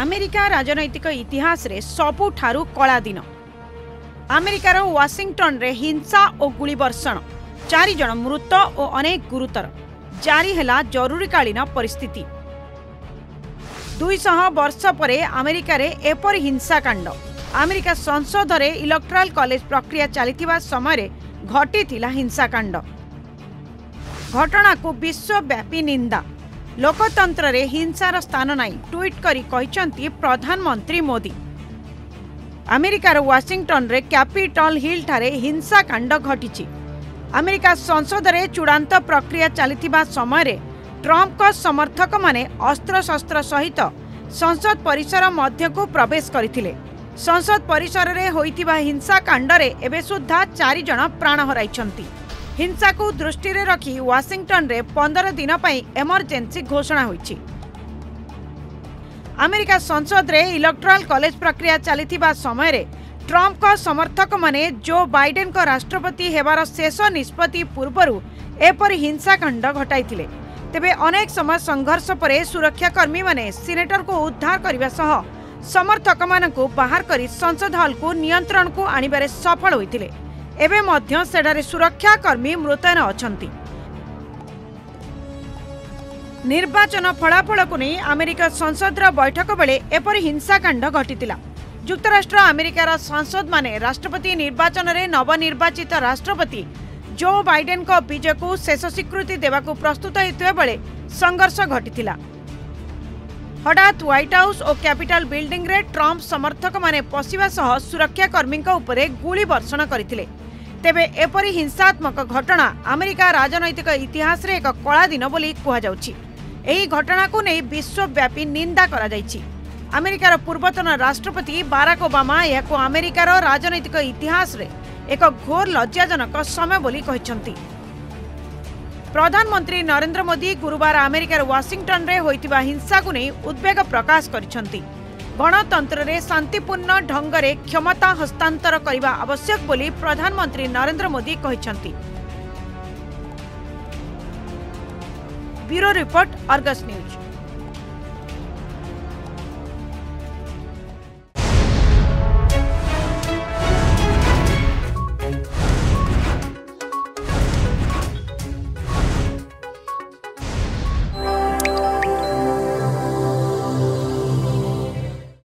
America ରାଜନୈତିକ ଇତିହାସରେ ସବୁଠାରୁ କଳା ଦିନ ଆମେରିକାର ୱାଶିଂଟନରେ ହିଂସା ଓ ଗୁଳିବର୍ଷଣ ଚାରିଜଣ ମୃତ ଓ ଅନେକ ଗୁରୁତର ଜାରି ହେଲା ଜରୁରୀକାଳୀନ ପରିସ୍ଥିତି ଦୁଇଶହ ବର୍ଷ ପରେ ଆମେରିକାରେ ଏପରି ହିଂସାକାଣ୍ଡ ଆମେରିକା ସଂସଦରେ ଇଲେକ୍ଟ୍ରାଲ କଲେଜ ପ୍ରକ୍ରିୟା ଚାଲିଥିବା ସମୟରେ ଘଟିଥିଲା ହିଂସାକାଣ୍ଡ ଘଟଣାକୁ ବିଶ୍ୱବ୍ୟାପୀ ନିନ୍ଦା ଲୋକତନ୍ତ୍ରରେ ହିଂସାର ସ୍ଥାନ ନାହିଁ ଟ୍ୱିଟ୍ କରି କହିଛନ୍ତି ପ୍ରଧାନମନ୍ତ୍ରୀ ମୋଦି ଆମେରିକାର ୱାଶିଂଟନରେ କ୍ୟାପିଟଲ ହିଲ୍ଠାରେ ହିଂସାକାଣ୍ଡ ଘଟିଛି ଆମେରିକା ସଂସଦରେ ଚୂଡ଼ାନ୍ତ ପ୍ରକ୍ରିୟା ଚାଲିଥିବା ସମୟରେ ଟ୍ରମ୍ପଙ୍କ ସମର୍ଥକମାନେ ଅସ୍ତ୍ରଶସ୍ତ୍ର ସହିତ ସଂସଦ ପରିସର ମଧ୍ୟକୁ ପ୍ରବେଶ କରିଥିଲେ ସଂସଦ ପରିସରରେ ହୋଇଥିବା ହିଂସାକାଣ୍ଡରେ ଏବେ ସୁଦ୍ଧା ଚାରି ଜଣ ପ୍ରାଣ ହରାଇଛନ୍ତି हिंसा को दृष्टि रे वाशिंगटन रे 15 दिन पई इमरजेंसी घोषणा होई छि अमेरिका संसद रे इलेक्टोरल कॉलेज प्रक्रिया चलीथिबा समय रे ट्रम्प को समर्थक माने जो बाइडेन को राष्ट्रपति हेबार हो निष्पत्ति पूर्वरु पूर्व एपरि हिंसाकाण्ड घटाले तबे अनेक समय संघर्ष परे सुरक्षाकर्मी उद्धार सिनेटरको सह समर्थक बाहर करी संसद को हलको नियन्त्रणको आणवार सफल हुन्छ एबे मध्य एमध्य सुरक्षाकर्मी मृतयन अछंती निर्वाचन फलाफलको नै अमेरिका संसद र बैठक एपर बेला एपरि हिंसाकाण्ड अमेरिका रा संसद माने राष्ट्रपति निर्वाचन निर्वाचनले नवनिर्वाचित राष्ट्रपति जो बाइडेन को विजय को शेष स्वीकृति को प्रस्तुत संघर्ष हुन्छ हडात व्हाइट हाउस ओ बिल्डिंग रे ट्रम्प समर्थक माने सुरक्षाकर्मी को सुरक्षाकर्मीको गोली गुलिबर्षण गरि ତେବେ ଏପରି ହିଂସାତ୍ମକ ଘଟଣା ଆମେରିକା ରାଜନୈତିକ ଇତିହାସରେ ଏକ କଳା ଦିନ ବୋଲି କୁହାଯାଉଛି ଏହି ଘଟଣାକୁ ନେଇ ବିଶ୍ୱବ୍ୟାପୀ ନିନ୍ଦା କରାଯାଇଛି ଆମେରିକାର ପୂର୍ବତନ ରାଷ୍ଟ୍ରପତି ବାରାକ ଓବାମା ଏହାକୁ ଆମେରିକାର ରାଜନୈତିକ ଇତିହାସରେ ଏକ ଘୋର ଲଜ୍ଜାଜନକ ସମୟ ବୋଲି କହିଛନ୍ତି ପ୍ରଧାନମନ୍ତ୍ରୀ ନରେନ୍ଦ୍ର ମୋଦି ଗୁରୁବାର ଆମେରିକାର ୱାଶିଂଟନ୍ରେ ହୋଇଥିବା ହିଂସାକୁ ନେଇ ଉଦ୍ବେଗ ପ୍ରକାଶ କରିଛନ୍ତି ଗଣତନ୍ତ୍ରରେ ଶାନ୍ତିପୂର୍ଣ୍ଣ ଢଙ୍ଗରେ କ୍ଷମତା ହସ୍ତାନ୍ତର କରିବା ଆବଶ୍ୟକ ବୋଲି ପ୍ରଧାନମନ୍ତ୍ରୀ ନରେନ୍ଦ୍ର ମୋଦି କହିଛନ୍ତି ବ୍ୟୁରୋ ରିପୋର୍ଟ ଅର୍ଗସ୍ ନ୍ୟୁଜ୍